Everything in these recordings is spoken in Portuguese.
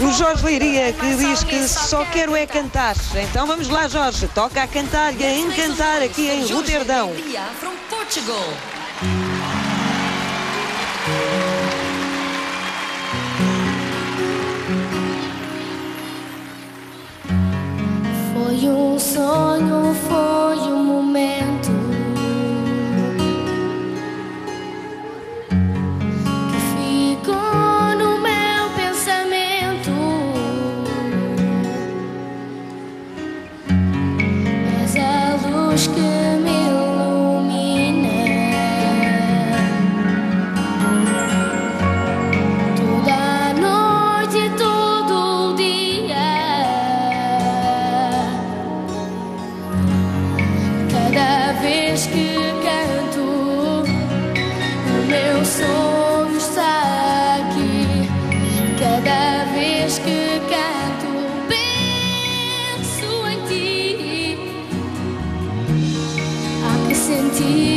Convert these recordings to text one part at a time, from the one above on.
O Jorge Leiria que diz que só Quero é Cantar. Então vamos lá, Jorge. Toca a cantar e a encantar aqui em Roterdão. Foi um sonho, foi Cada vez que canto, o meu sonho está aqui. Cada vez que canto, penso em ti. Há que sentir.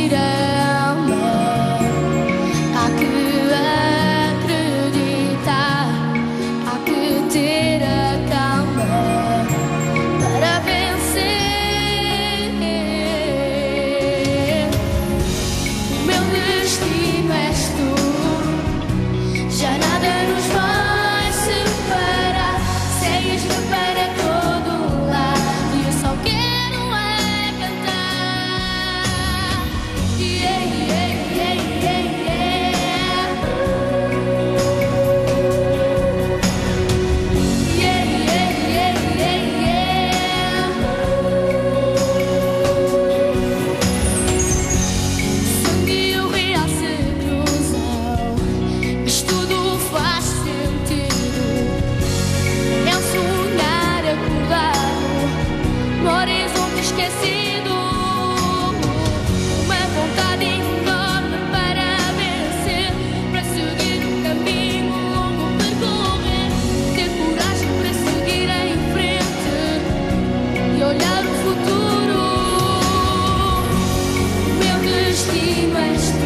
que mais é